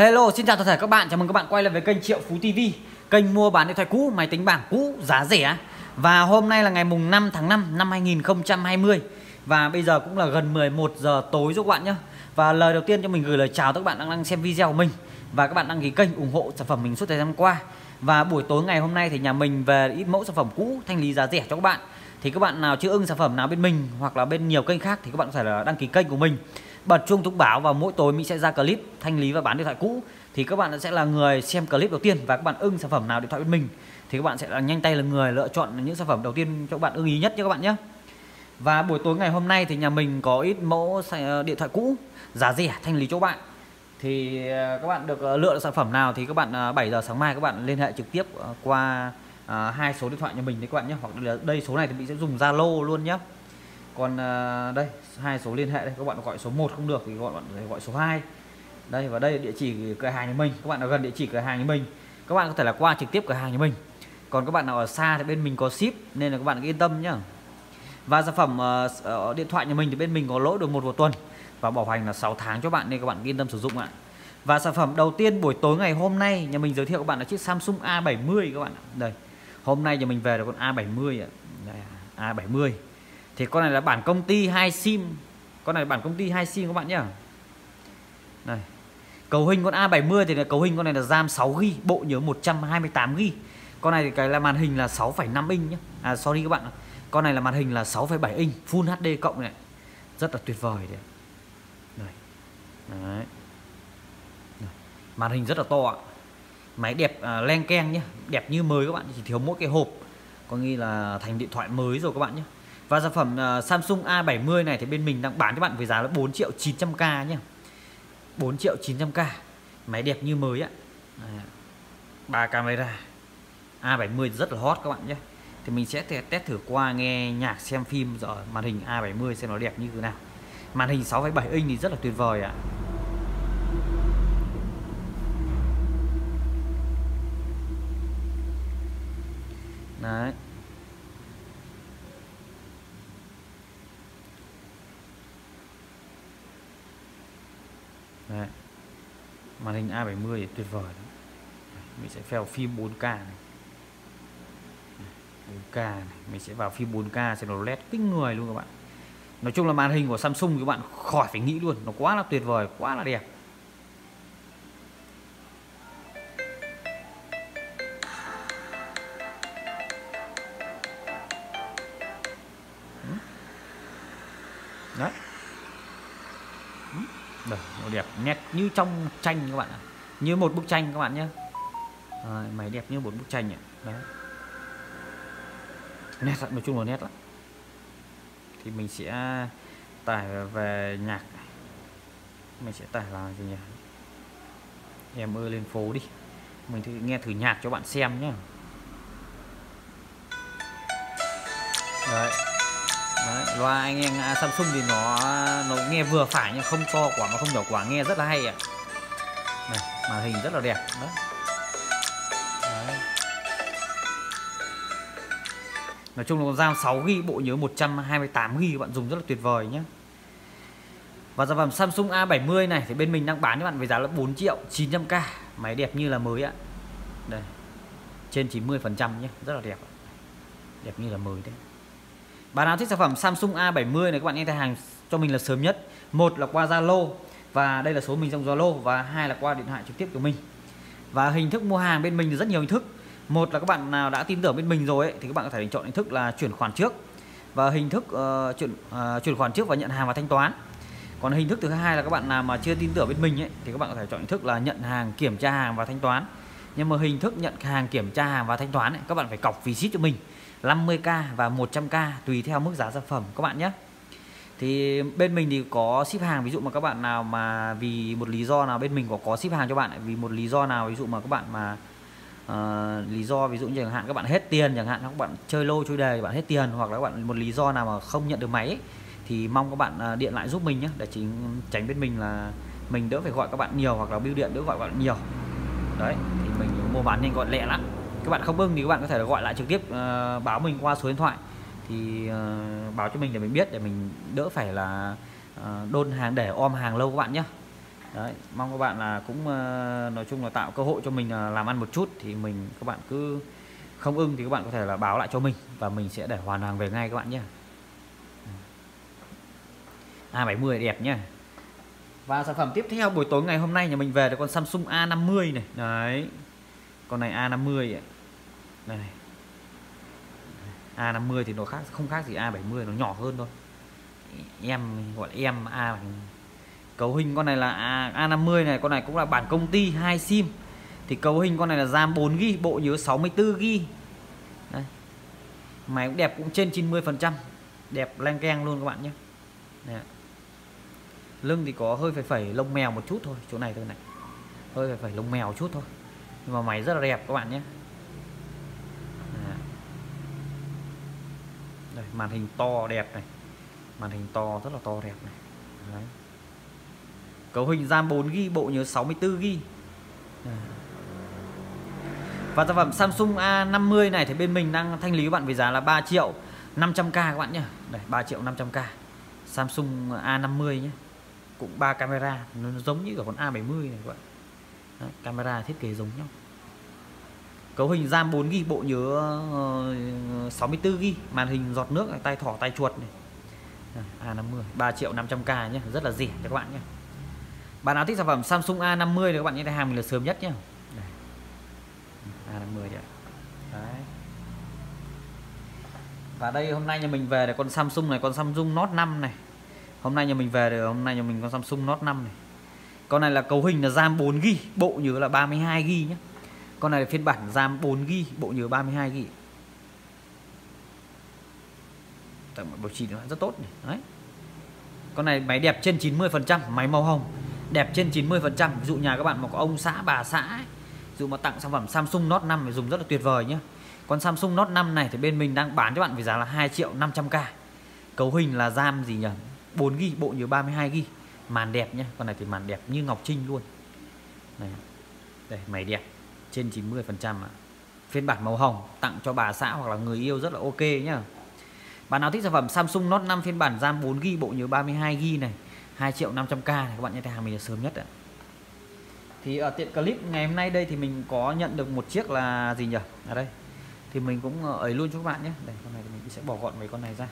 Hello, xin chào toàn thể các bạn. Chào mừng các bạn quay lại với kênh Triệu Phú TV, kênh mua bán điện thoại cũ, máy tính bảng cũ giá rẻ. Và hôm nay là ngày mùng 5 tháng 5 năm 2020 và bây giờ cũng là gần 11 giờ tối rồi các bạn nhé. Và lời đầu tiên cho mình gửi lời chào các bạn đang đang xem video của mình và các bạn đăng ký kênh ủng hộ sản phẩm mình suốt thời gian qua. Và buổi tối ngày hôm nay thì nhà mình về ít mẫu sản phẩm cũ thanh lý giá rẻ cho các bạn. Thì các bạn nào chưa ưng sản phẩm nào bên mình hoặc là bên nhiều kênh khác thì các bạn có thể là đăng ký kênh của mình bật chuông thông báo và mỗi tối mình sẽ ra clip thanh lý và bán điện thoại cũ. Thì các bạn sẽ là người xem clip đầu tiên và các bạn ưng sản phẩm nào điện thoại bên mình. Thì các bạn sẽ là nhanh tay là người lựa chọn những sản phẩm đầu tiên cho các bạn ưng ý nhất nhé các bạn nhé. Và buổi tối ngày hôm nay thì nhà mình có ít mẫu ờ, điện thoại cũ, giá rẻ, thanh lý cho các bạn. Thì ờ, các bạn được ờ, lựa được sản phẩm nào thì các bạn 7 giờ sáng mai các bạn liên hệ trực tiếp qua hai số điện thoại nhà mình đấy các bạn nhé. Hoặc là đây số này thì mình sẽ dùng Zalo luôn nhé còn à, đây hai số liên hệ đây các bạn gọi số 1 không được thì gọi bạn gọi số 2 đây và đây địa chỉ cửa hàng nhà mình. Các bạn ở gần địa chỉ cửa hàng nhà mình. Các bạn có thể là qua trực tiếp cửa hàng nhà mình. Còn các bạn nào ở xa thì bên mình có ship nên là các bạn yên tâm nhá. Và sản phẩm uh, điện thoại nhà mình thì bên mình có lỗi được một một tuần và bảo hành là 6 tháng cho bạn nên các bạn yên tâm sử dụng ạ. Và sản phẩm đầu tiên buổi tối ngày hôm nay nhà mình giới thiệu các bạn là chiếc Samsung A70 các bạn ạ. Đây hôm nay nhà mình về là con A70 ạ. Đây, A70 thì con này là bản công ty hai sim. Con này là bản công ty hai sim các bạn nhá. Này cầu hình con A70 thì là cầu hình con này là RAM 6 GB bộ nhớ 128 GB con này thì cái là màn hình là 6,5 inch nhé à sorry các bạn con này là màn hình là 6,7 inch Full HD cộng này. Rất là tuyệt vời đấy Đấy. màn hình rất là to ạ. Máy đẹp à, len keng nhá. Đẹp như mới các bạn chỉ thiếu mỗi cái hộp. Có nghĩa là thành điện thoại mới rồi các bạn nhé và sản phẩm ờ, Samsung A70 này thì bên mình đang bán cho bạn với giá là 4 triệu 900k nhé 4 triệu 900k Máy đẹp như mới ạ ba camera. A70 rất là hot các bạn nhé Thì mình sẽ test thử qua nghe nhạc xem phim rồi màn hình A70 xem nó đẹp như thế nào. Màn hình 6,7 inch thì rất là tuyệt vời ạ. Đấy Đấy. Màn hình A70 tuyệt vời lắm. mình sẽ vào phim 4K này 4K này. mình sẽ vào phim 4K sẽ nó led kinh người luôn các bạn nói chung là màn hình của Samsung các bạn khỏi phải nghĩ luôn, nó quá là tuyệt vời, quá là đẹp như trong tranh các bạn ạ. Như một bức tranh các bạn nhé. À, máy đẹp như một bức tranh ạ. Đấy. Nét nói chung là nét lắm. Thì mình sẽ tải về nhạc mình sẽ tải là gì nhỉ? Em ơi lên phố đi. Mình thử nghe thử nhạc cho bạn xem nhé. Đấy. Đấy, loa anh em à, Samsung thì nó nó nghe vừa phải nhưng không to quá mà không nhỏ quá nghe rất là hay ạ. Này màn hình rất là đẹp đó. Đấy. nói chung là con RAM 6 GB bộ nhớ 128 GB bạn dùng rất là tuyệt vời nhé và sản phẩm Samsung A70 này thì bên mình đang bán cho bạn với giá là 4 triệu 900k máy đẹp như là mới ạ. Đây trên 90 phần trăm nhé rất là đẹp đẹp như là mới đấy bạn nào thích sản phẩm Samsung A70 này các bạn nghe hệ hàng cho mình là sớm nhất. Một là qua Zalo và đây là số mình trong Zalo và hai là qua điện thoại trực tiếp của mình. Và hình thức mua hàng bên mình thì rất nhiều hình thức. Một là các bạn nào đã tin tưởng bên mình rồi ấy, thì các bạn có thể chọn hình thức là chuyển khoản trước. Và hình thức uh, chuyển uh, chuyển khoản trước và nhận hàng và thanh toán. Còn hình thức thứ hai là các bạn nào mà chưa tin tưởng bên mình ấy, thì các bạn có thể chọn hình thức là nhận hàng kiểm tra hàng và thanh toán. Nhưng mà hình thức nhận hàng kiểm tra hàng và thanh toán ấy, các bạn phải cọc phí ship cho mình. 50k và 100k tùy theo mức giá sản phẩm các bạn nhé. Thì bên mình thì có ship hàng ví dụ mà các bạn nào mà vì một lý do nào bên mình có có ship hàng cho bạn vì một lý do nào ví dụ mà các bạn mà uh, lý do ví dụ như chẳng hạn các bạn hết tiền chẳng hạn các bạn chơi lô chơi đề bạn hết tiền hoặc là các bạn một lý do nào mà không nhận được máy ấy, thì mong các bạn ờ, điện lại giúp mình nhé. Để chính tránh bên mình là mình đỡ phải gọi các bạn nhiều hoặc là bưu điện đỡ gọi các bạn nhiều. Đấy thì mình mua bán nhanh gọn lẹ lắm các bạn không ưng thì các bạn có thể là gọi lại trực tiếp uh, báo mình qua số điện thoại. Thì uh, báo cho mình để mình biết để mình đỡ phải là uh, đôn hàng để om hàng lâu các bạn nhé đấy mong các bạn là cũng uh, nói chung là tạo cơ hội cho mình uh, làm ăn một chút thì mình các bạn cứ không ưng thì các bạn có thể là báo lại cho mình và mình sẽ để hoàn hàng về ngay các bạn nhé A70 đẹp nhá. Và sản phẩm tiếp theo buổi tối ngày hôm nay nhà mình về là con Samsung A50 này. Đấy con này A50 ấy. đây này. A50 thì nó khác không khác gì A70 nó nhỏ hơn thôi. Em gọi là em A cấu hình con này là A, A50 này con này cũng là bản công ty hai sim. Thì cấu hình con này là RAM 4GB bộ nhớ 64GB Đây. máy cũng đẹp cũng trên 90 phần trăm. Đẹp leng keng luôn các bạn nhé. Đấy. lưng thì có hơi phải phẩy lông mèo một chút thôi chỗ này thôi này. Hơi phải phẩy lông mèo chút thôi nhưng mà máy rất là đẹp các bạn nhé. Đây, màn hình to đẹp này. Màn hình to rất là to đẹp này. Đấy. cấu hình RAM 4GB bộ nhớ 64GB và sản phẩm Samsung A50 này thì bên mình đang thanh lý các bạn với giá là 3 triệu 500k các bạn nhé. Đây 3 triệu 500k Samsung A50 nhé. Cũng ba camera nó giống như cả con A70 này các bạn. Đấy, camera thiết kế giống nhau. Cấu hình RAM 4GB bộ nhớ ờ, uh, 64GB màn hình giọt nước tay thỏ tay chuột này. Ờ, A50 3 triệu 500k nhé rất là rẻ cho các bạn nhé bạn nào thích sản phẩm Samsung A50 thì các bạn nhé hàng mình là sớm nhất nhé Đây. A50 đấy. đấy. Và đây hôm nay nhà mình về là con Samsung này con Samsung Note 5 này. Hôm nay nhà mình về được hôm nay nhà mình con Samsung Note 5 này con này là cấu hình là RAM 4GB bộ nhớ là 32GB nhé con này là phiên bản RAM 4GB bộ nhớ 32GB Tại bảo trì nó rất tốt này. Đấy. Con này máy đẹp trên 90%, máy màu hồng đẹp trên 90%. Ví dụ nhà các bạn mà có ông xã bà xã ấy, dụ mà tặng sản phẩm Samsung Note 5 thì dùng rất là tuyệt vời nhé. Con Samsung Note 5 này thì bên mình đang bán cho bạn với giá là 2 triệu 500k. Cấu hình là RAM gì nhỉ? 4GB bộ nhớ 32GB. Màn đẹp nhé. Con này thì màn đẹp như Ngọc Trinh luôn. Này. Đây, mày đẹp trên 90% ạ. Phiên bản màu hồng, tặng cho bà xã hoặc là người yêu rất là ok nhá. Bạn nào thích sản phẩm Samsung Note 5 phiên bản RAM 4GB bộ nhớ 32GB này 2 triệu 500k này, các bạn nhận hàng mình là sớm nhất ạ Thì ở tiện clip ngày hôm nay đây thì mình có nhận được một chiếc là gì nhỉ ở đây thì mình cũng ờ, ấy luôn cho các bạn nhé đây, con này thì mình sẽ bỏ gọn mấy con này ra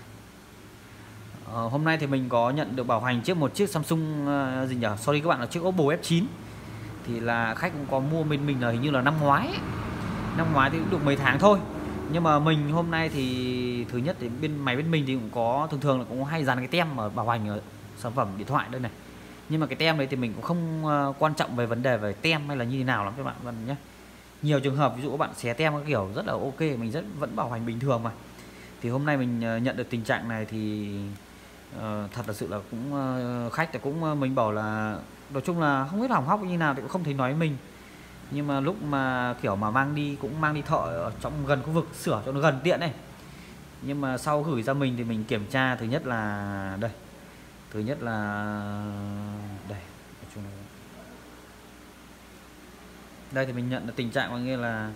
ờ, hôm nay thì mình có nhận được bảo hành chiếc một chiếc Samsung uh, gì nhỉ? Sorry các bạn là chiếc Oppo F9 thì là khách cũng có mua bên mình là hình như là năm ngoái ấy. năm ngoái thì cũng được mấy tháng thôi. Nhưng mà mình hôm nay thì thứ nhất thì bên máy bên mình thì cũng có thường thường là cũng hay dán cái tem ở bảo hành ở sản phẩm điện thoại đây này. Nhưng mà cái tem đấy thì mình cũng không uh, quan trọng về vấn đề về tem hay là như thế nào lắm các bạn vâng nhé. Nhiều trường hợp ví dụ các bạn xé tem các kiểu rất là ok mình rất vẫn bảo hành bình thường mà. Thì hôm nay mình uh, nhận được tình trạng này thì uh, thật là sự là cũng uh, khách thì cũng uh, mình bảo là nói chung là không biết hỏng hóc như nào thì cũng không thấy nói mình. Nhưng mà lúc mà kiểu mà mang đi cũng mang đi thợ ở trong gần khu vực sửa cho nó gần tiện này nhưng mà sau gửi ra mình thì mình kiểm tra thứ nhất là đây thứ nhất là đây đây thì mình nhận được tình trạng có nghĩa là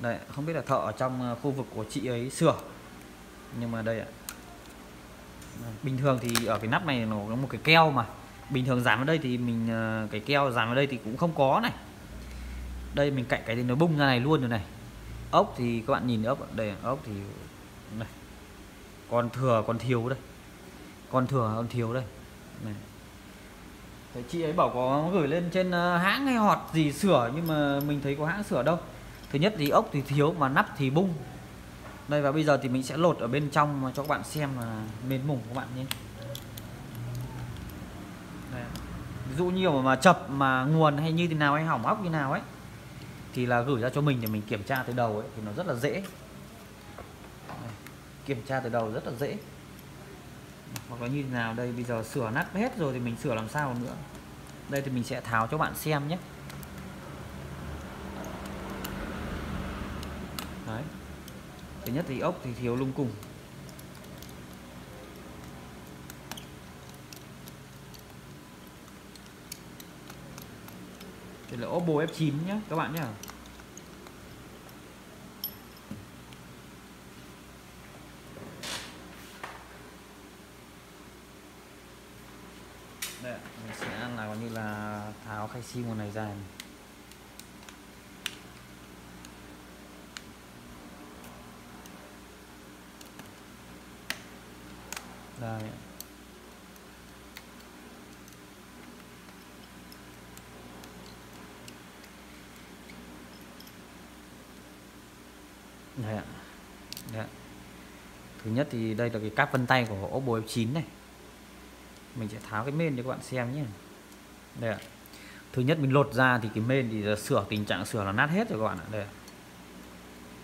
đây không biết là thợ ở trong khu vực của chị ấy sửa. Nhưng mà đây ạ bình thường thì ở cái nắp này nó có một cái keo mà. Bình thường dán vào đây thì mình ờ, cái keo dán vào đây thì cũng không có này. Đây mình cạnh cái thì nó bung ra này luôn rồi này. Ốc thì các bạn nhìn ốc đây, ốc thì này. Còn thừa còn thiếu đây. Còn thừa còn thiếu đây. Này. Thế chị ấy bảo có gửi lên trên ờ, hãng hay họt gì sửa nhưng mà mình thấy có hãng sửa đâu. Thứ nhất thì ốc thì thiếu mà nắp thì bung đây, và bây giờ thì mình sẽ lột ở bên trong cho các bạn xem là mềm mùng các bạn nhé đây. ví dụ nhiều mà chập mà nguồn hay như thế nào hay hỏng hóc như nào ấy, thì là gửi ra cho mình để mình kiểm tra từ đầu ấy, thì nó rất là dễ đây. kiểm tra từ đầu rất là dễ hoặc là như thế nào, đây, bây giờ sửa nát hết rồi thì mình sửa làm sao nữa đây thì mình sẽ tháo cho bạn xem nhé Đấy thứ nhất thì ốc thì thiếu lung cùng đây là Oppo F9 nhé các bạn nhé đây mình sẽ là coi như là tháo khay sim con này ra này. Đây. Đây ạ. Đây ạ. thứ nhất thì đây là cái cáp vân tay của Oppo F9 này. Mình sẽ tháo cái mên cho các bạn xem nhé. Đây ạ. Thứ nhất mình lột ra thì cái mên thì sửa, tình trạng sửa là nát hết rồi các bạn ạ. Đây ạ.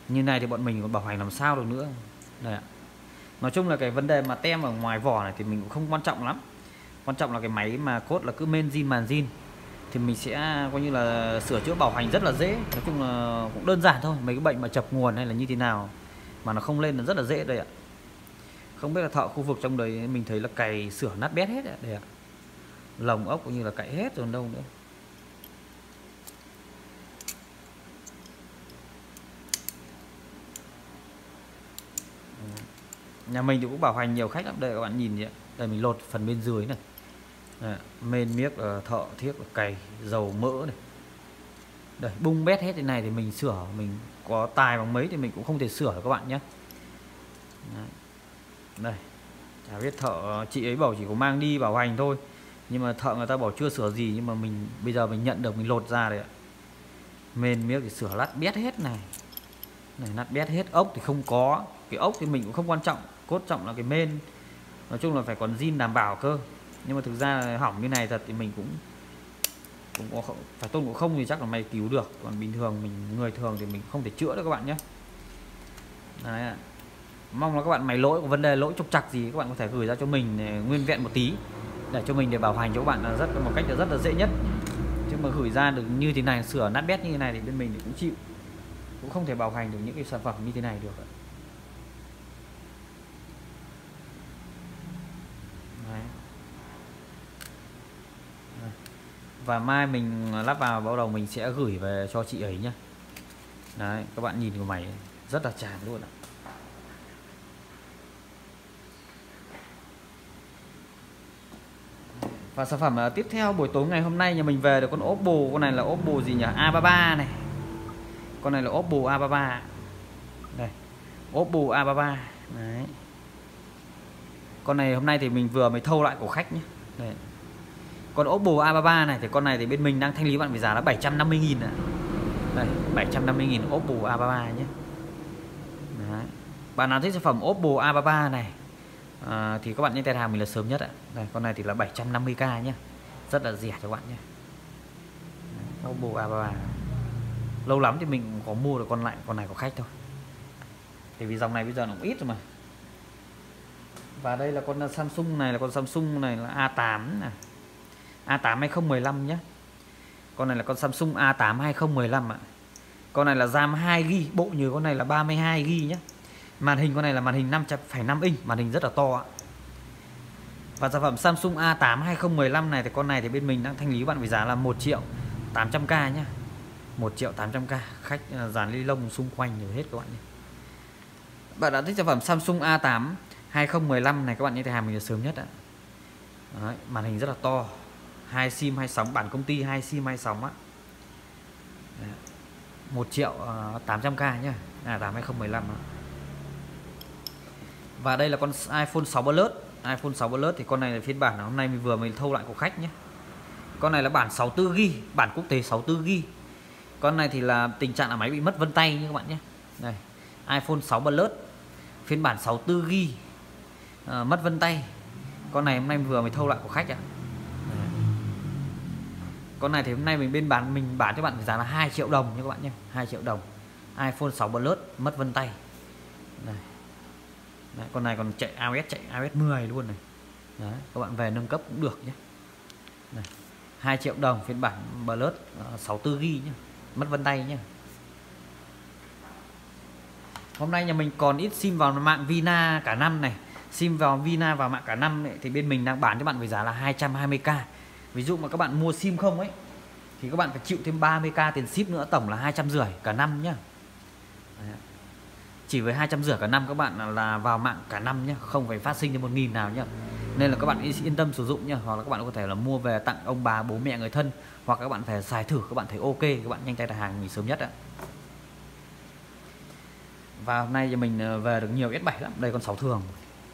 như này thì bọn mình còn bảo hành làm sao được nữa. Đây ạ nói chung là cái vấn đề mà tem ở ngoài vỏ này thì mình cũng không quan trọng lắm. Quan trọng là cái máy mà cốt là cứ main zin màn zin. Thì mình sẽ, coi như là sửa chữa bảo hành rất là dễ. Nói chung là cũng đơn giản thôi, mấy cái bệnh mà chập nguồn hay là như thế nào mà nó không lên là rất là dễ đây ạ. Không biết là thợ khu vực trong đấy mình thấy là cày sửa nát bét hết ạ, đây ạ. Lồng ốc cũng như là cậy hết rồi đâu nữa. Nhà mình thì cũng bảo hành nhiều khách lắm. Đây các bạn nhìn nhé. Đây, mình lột phần bên dưới này. Men miếc là thợ thiết là cày, dầu, mỡ này. Đây, bung bét hết thế này thì mình sửa. Mình có tài bằng mấy thì mình cũng không thể sửa được các bạn nhé. Đây. Chả biết thợ, chị ấy bảo chỉ có mang đi bảo hành thôi. Nhưng mà thợ người ta bảo chưa sửa gì, nhưng mà mình, bây giờ mình nhận được, mình lột ra đấy ạ. Men miếc thì sửa lát bét hết này. Này nát bét hết ốc thì không có. Cái ốc thì mình cũng không quan trọng cốt trọng là cái men. Nói chung là phải còn zin đảm bảo cơ. Nhưng mà thực ra hỏng như này thật thì mình cũng cũng có phải tôn cũng không thì chắc là mày cứu được. Còn bình thường mình, người thường thì mình không thể chữa được các bạn nhé. Đấy. mong là các bạn mày lỗi, có vấn đề lỗi trục trặc gì các bạn có thể gửi ra cho mình ờ, nguyên vẹn một tí. Để cho mình để bảo hành cho các bạn là rất, một cách là rất là dễ nhất. Chứ mà gửi ra được như thế này, sửa nát bét như thế này thì bên mình thì cũng chịu. Cũng không thể bảo hành được những cái sản phẩm như thế này được và mai mình lắp vào, bắt đầu mình sẽ gửi về cho chị ấy nhé đấy, các bạn nhìn của mày rất là tràn luôn ạ. Và sản phẩm à, tiếp theo buổi tối ngày hôm nay nhà mình về được con Oppo, con này là Oppo gì nhỉ? A33 này. Con này là Oppo A33 đây, Oppo A33 đấy. Con này hôm nay thì mình vừa mới thâu lại của khách nhé Đấy còn Oppo A33 này thì con này thì bên mình đang thanh lý bạn với giá là 750 000 ạ. Đây 750 000 Oppo A33 nhé. Đấy. bạn nào thích sản phẩm Oppo A33 này à, thì các bạn nên đặt hàng mình là sớm nhất ạ. Đây con này thì là 750k nhé. Rất là rẻ cho các bạn nhé. Đấy, Oppo A33 lâu lắm thì mình có mua được con lại con này có khách thôi. Thì vì dòng này bây giờ nó cũng ít rồi mà. Và đây là con Samsung này là con Samsung này là A8 này. A8 2015 nhé. Con này là con Samsung A8 2015 ạ. Con này là RAM 2GB bộ nhớ con này là 32GB nhé. Màn hình con này là màn hình 5.5 inch màn hình rất là to ạ. Và sản phẩm Samsung A8 2015 này thì con này thì bên mình đang thanh lý bạn với giá là 1 triệu 800k nhé. 1 triệu 800k khách à, dàn ly lông xung quanh nhiều hết các bạn nhé. Bạn đã thích sản phẩm Samsung A8 2015 này các bạn nhé thì hàng mình là sớm nhất ạ. Đấy, màn hình rất là to hai sim hai sóng bản công ty hai sim hai sóng á. Một triệu ờ, tám trăm k nhá. Là tám 2015 đó. và đây là con iPhone 6 Plus. iPhone 6 Plus thì con này là phiên bản hôm nay mình vừa mới thâu lại của khách nhé con này là bản 64GB bản quốc tế 64GB con này thì là tình trạng là máy bị mất vân tay như các bạn nhé đây iPhone 6 Plus phiên bản 64GB uh, ờ, mất vân tay. Con này hôm nay vừa mới thâu lại của khách ạ. à con này thì hôm nay mình bên bán mình bán cho bạn giá là 2 triệu đồng nha các bạn nhé. 2 triệu đồng. iPhone 6 Plus mất vân tay. Này. Đấy, con này còn chạy iOS chạy iOS 10 luôn này. Đấy, các bạn về nâng cấp cũng được nhé. Này, 2 triệu đồng phiên bản Plus ờ, uh, 64GB nhé. Mất vân tay nhé. Hôm nay nhà mình còn ít sim vào mạng Vina cả năm này. Sim vào Vina vào mạng cả năm này, thì bên mình đang bán cho bạn với giá là 220k ví dụ mà các bạn mua sim không ấy, thì các bạn phải chịu thêm 30k tiền ship nữa, tổng là hai trăm rưỡi cả năm nhá. Chỉ với hai trăm rưỡi cả năm các bạn là vào mạng cả năm nhá, không phải phát sinh thêm một nghìn nào nhá. Nên là các bạn yên tâm sử dụng nhé hoặc là các bạn có thể là mua về tặng ông bà, bố mẹ, người thân, hoặc các bạn phải xài thử, các bạn thấy ok, các bạn nhanh tay đặt hàng mình sớm nhất ạ. Và hôm nay thì mình ờ, về được nhiều S7 lắm, đây con 6 thường.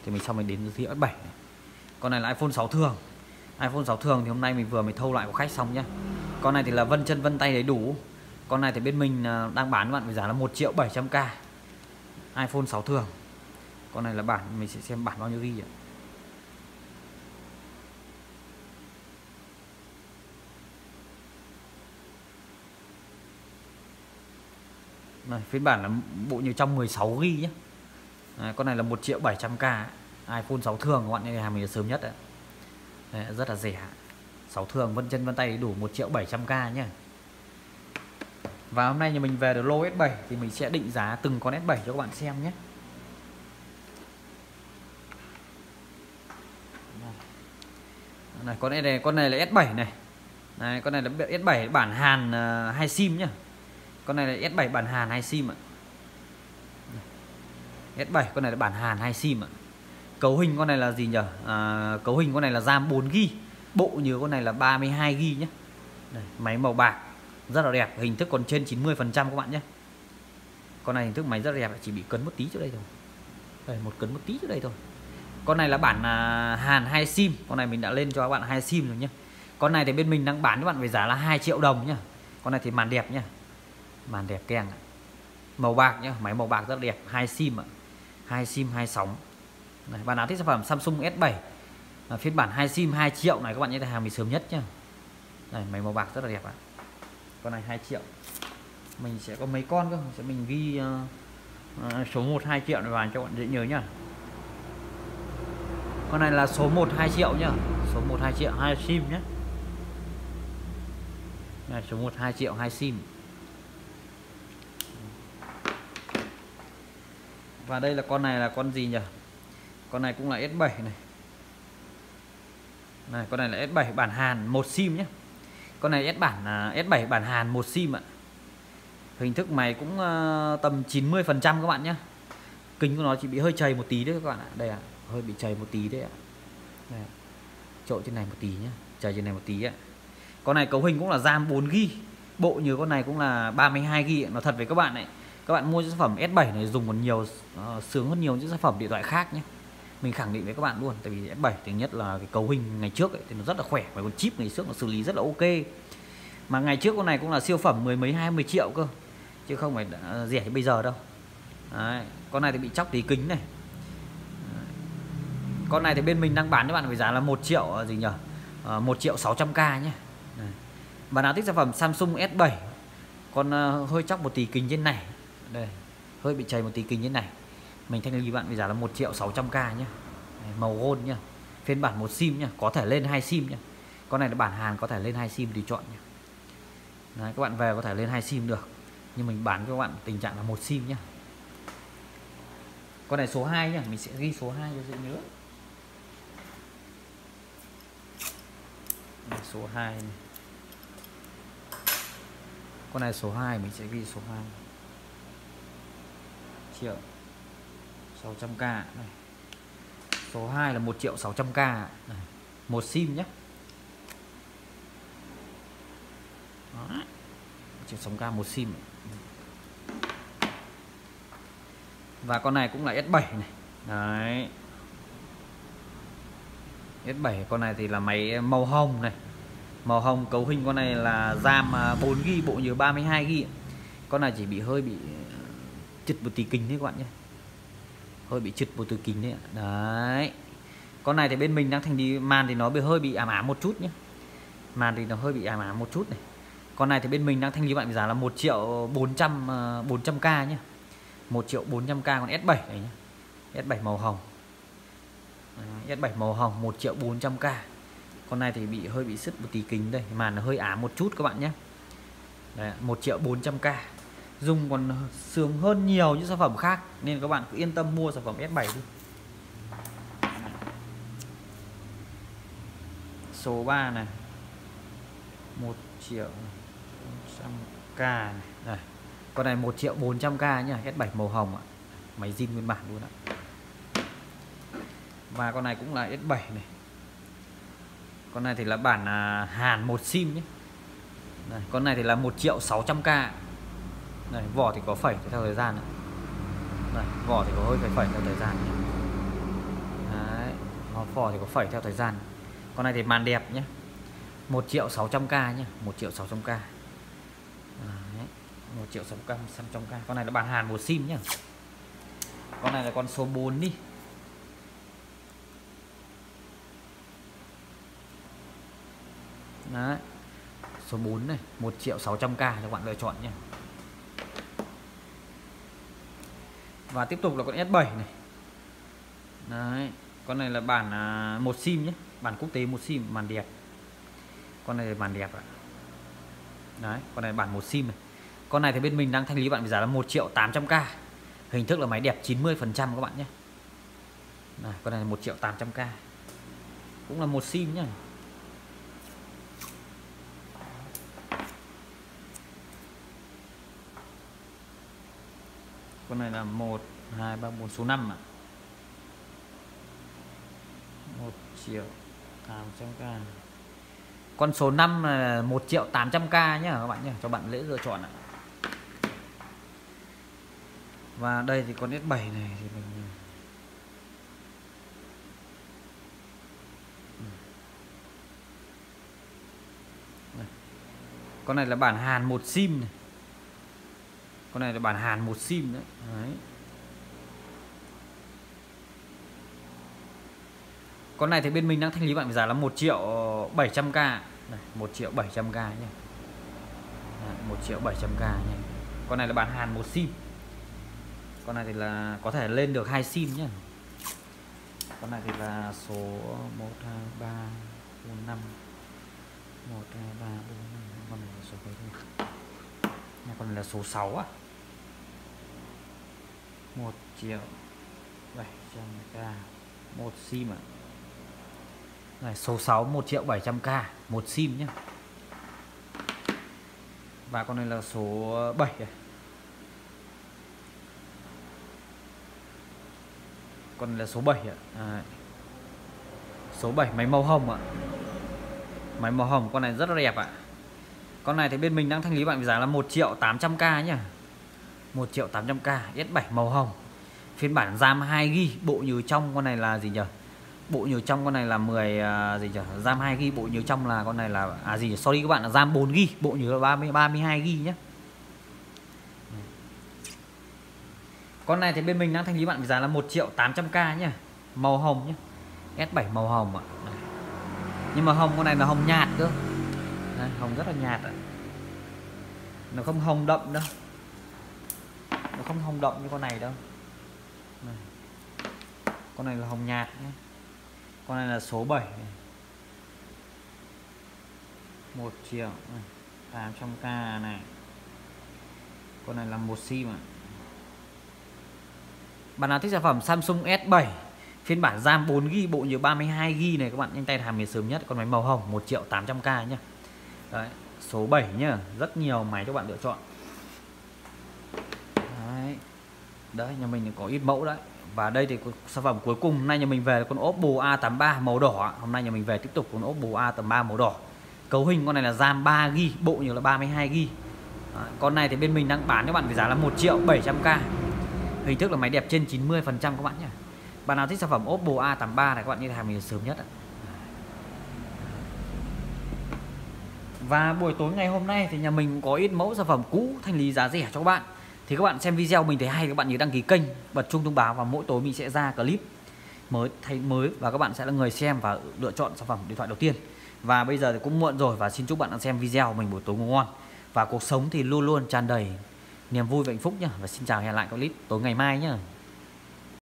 Thì mình xong mình đến giới thiệu S7 này. con này là iPhone 6 thường iPhone 6 thường thì hôm nay mình vừa mới thâu lại của khách xong nhá. Con này thì là vân chân vân tay đầy đủ. Con này thì bên mình à, đang bán các bạn với giá là 1 triệu 700k iPhone 6 thường. Con này là bản mình sẽ xem bản bao nhiêu ghi ạ. Này, phiên bản là bộ như trong 16 ghi nhé à, con này là 1 triệu 700k iPhone 6 thường các bạn này hàng mình sớm nhất đấy đấy rất là rẻ. 6 thường vân chân vân tay đủ 1 triệu 700k nhé và hôm nay nhà mình về được lô S7 thì mình sẽ định giá từng con S7 cho các bạn xem nhé. Này con này này con này là S7 này. Này con này là S7 bản Hàn uh, sim nhá. Con này là S7 bản Hàn hai sim ạ. S7 con này là bản Hàn hai sim ạ cấu hình con này là gì nhỉ à, cấu hình con này là RAM 4 g bộ nhớ con này là 32 g nhé Đây, máy màu bạc rất là đẹp hình thức còn trên 90 phần trăm các bạn nhé. Con này hình thức máy rất là đẹp chỉ bị cấn một tí trước đây thôi. Đây một cấn một tí trước đây thôi. Con này là bản à, Hàn hai sim con này mình đã lên cho các bạn hai sim rồi nhé con này thì bên mình đang bán các bạn với giá là 2 triệu đồng nhá. Con này thì màn đẹp nhá. Màn đẹp keng màu bạc nhá máy màu bạc rất đẹp hai sim ạ. Hai sim hai sóng này, bạn nào thích sản phẩm Samsung S7 à, phiên bản 2 sim 2 triệu này các bạn nhé hàng mình sớm nhất nhá. Này máy màu bạc rất là đẹp ạ. À. con này 2 triệu. Mình sẽ có mấy con cơ sẽ mình ghi uh, uh, số 1 2 triệu này vào cho bạn dễ nhớ nhá. Con này là số 1 2 triệu nhá. Số 1 2 triệu 2 sim nhé này, số 1 2 triệu 2 sim. Và đây là con này là con gì nhỉ? Con này cũng là S7 này. Này con này là S7 bản Hàn một sim nhé con này S bản à, S7 bản Hàn một sim ạ. Hình thức mày cũng uh, tầm 90 phần trăm các bạn nhé kính của nó chỉ bị hơi chày một tí đấy các bạn ạ. Đây ạ hơi bị chày một tí đấy ạ. Đây. trội trên này một tí nhé chày trên này một tí ạ. Con này cấu hình cũng là RAM 4 g bộ như con này cũng là 32 g nó thật với các bạn này các bạn mua sản phẩm S7 này dùng còn nhiều uh, sướng hơn nhiều những sản phẩm điện thoại khác nhé mình khẳng định với các bạn luôn tại vì S7 thứ nhất là cái cấu hình ngày trước ấy, thì nó rất là khỏe và con chip ngày trước nó xử lý rất là ok. Mà ngày trước con này cũng là siêu phẩm mười mấy hai mươi triệu cơ chứ không phải rẻ như bây giờ đâu. Đấy. con này thì bị chóc tí kính này. Con này thì bên mình đang bán cho bạn với giá là 1 triệu à, gì nhỉ à, 1 triệu 600k nhé. Bạn nào thích sản phẩm Samsung S7 con uh, hơi chóc một tí kính trên này. Đây hơi bị chảy một tí kính trên này mình thanh lý bạn với giá là 1 triệu 600k nhé màu gold nhá. Phiên bản một sim nhá có thể lên hai sim nhá. Con này là bản hàng có thể lên hai sim thì chọn nhá. Đấy, các bạn về có thể lên hai sim được. Nhưng mình bán cho các bạn tình trạng là một sim nhá. Con này số 2 nhá mình sẽ ghi số 2 cho dễ nhớ. Số 2 này. con này số 2 mình sẽ ghi số 2 triệu. 600k này. Số 2 là 1 triệu 600k này. một sim nhé Đó. 1 triệu 600k một sim. Và con này cũng là S7 này. Đấy. S7 con này thì là máy màu hồng này. Màu hồng cấu hình con này là RAM à, 4GB bộ nhớ 32GB con này chỉ bị hơi bị à, chật một tí kinh thế các bạn nhé hơi bị chật một từ kính đấy đấy. Con này thì bên mình đang thành đi màn thì nó bị hơi bị ảm ảm một chút nhé. Màn thì nó hơi bị ảm ảm một chút này. Con này thì bên mình đang thanh lý bạn giá là 1 triệu 400 400k ờ, nhé. 1 triệu 400k con S7 này nhé. S7 màu hồng. S7 màu hồng 1 triệu 400k con này thì bị hơi bị sứt một tí kính đây. Màn nó hơi ám một chút các bạn nhé. Đấy, 1 triệu 400k dùng còn sướng hơn nhiều những sản phẩm khác nên các bạn cứ yên tâm mua sản phẩm S7 đi. Số 3 này 1 triệu 400k này. Đây. con này 1 triệu 400k nhá S7 màu hồng ạ. Máy zin nguyên bản luôn ạ. Và con này cũng là S7 này. Con này thì là bản à, Hàn một sim nhé Đây, con này thì là 1 triệu 600k đây, vỏ thì có phẩy theo thời gian này. Đây, vỏ thì có hơi phải phẩy theo thời gian nhé. Đấy, vỏ thì có phẩy theo thời gian con này thì màn đẹp nhé 1 triệu 600k nhé 1 triệu 600k Đấy, 1 triệu 600k 600k con này là bản Hàn một sim nhé con này là con số 4 đi Đấy. Số 4 này 1 triệu 600k cho các bạn lựa chọn nhé Và tiếp tục là con S7 này. Đấy Con này là bản à, một sim nhé. Bản quốc tế một sim màn đẹp. Con này là màn đẹp ạ. Đấy con này bản một sim này. Con này thì bên mình đang thanh lý bạn với giá là 1 triệu 800k Hình thức là máy đẹp 90 phần trăm các bạn nhé. Này, con này là 1 triệu 800k Cũng là một sim nhé con này là 1 2 3 4 số 5 à. 1 triệu 800k con số 5 là 1 triệu 800k nhé các bạn nhé cho bạn lễ lựa chọn ạ. Và đây thì con S7 này thì mình ừ. con này là bản Hàn một sim này con này là bản Hàn một sim đấy, đấy. con này thì bên mình đang thanh lý bạn giá là 1 triệu 700k này 1 triệu 700k nhé 1 triệu 700k nhé con này là bản Hàn một sim. Con này thì là có thể lên được hai sim nhé con này thì là số 1 2 3 4 5 1 2 3 4 5 con này là số mấy đây con này là số 6 á. 1 triệu 700k một sim ạ. À. này, số 6 1 triệu 700k một sim nhé và con này là số 7 này. con này là số 7 ạ. À. số 7 máy màu hồng ạ. Máy màu hồng con này rất là đẹp ạ con này thì bên mình đang thanh lý bạn với giá là 1 triệu 800k nhá. 1 triệu 800k S7 màu hồng. Phiên bản RAM 2GB bộ nhớ trong con này là gì nhỉ bộ nhớ trong con này là 10 uh, à, gì nhỉ RAM 2GB bộ nhớ trong là con này là à gì nhỉ? sorry các bạn là RAM 4GB bộ nhớ là 30 32GB nhé con này thì bên mình đang thanh lý bạn với giá là 1 triệu 800k nhá. Màu hồng nhé S7 màu hồng ạ. Nhưng mà hồng con này là hồng nhạt cơ. Đấy, hồng rất là nhạt ạ nó không hồng đậm đâu nó không hồng đậm như con này đâu này. con này là hồng nhạt nhé con này là số 7 này. 1 triệu này. 800k này con này là một sim ạ à. bạn nào thích sản phẩm Samsung S7 phiên bản RAM 4GB bộ nhớ 32GB này các bạn nhanh tay làm miền sớm nhất con máy màu hồng 1 triệu 800k nhé Đấy, số 7 nhá rất nhiều máy cho bạn lựa chọn. Đấy đấy nhà mình có ít mẫu đấy. Và đây thì sản phẩm cuối cùng hôm nay nhà mình về là con Oppo A83 màu đỏ hôm nay nhà mình về tiếp tục con Oppo A83 màu đỏ. Cấu hình con này là RAM 3 g bộ nhiều là 32 g con này thì bên mình đang bán cho bạn với giá là 1 triệu 700k hình thức là máy đẹp trên 90% các bạn nhé bạn nào thích sản phẩm Oppo A83 này các bạn như hàng mình sớm nhất ạ. Và buổi tối ngày hôm nay thì nhà mình có ít mẫu sản phẩm cũ thanh lý giá rẻ cho các bạn. Thì các bạn xem video mình thấy hay, các bạn nhớ đăng ký kênh, Bật chuông thông báo và mỗi tối mình sẽ ra clip mới, thay mới Và các bạn sẽ là người xem và lựa chọn sản phẩm điện thoại đầu tiên. Và bây giờ thì cũng muộn rồi và xin chúc bạn đang xem video mình buổi tối ngủ ngon. Và cuộc sống thì luôn luôn tràn đầy niềm vui và hạnh phúc nhá. Và xin chào hẹn lại clip tối ngày mai nhá.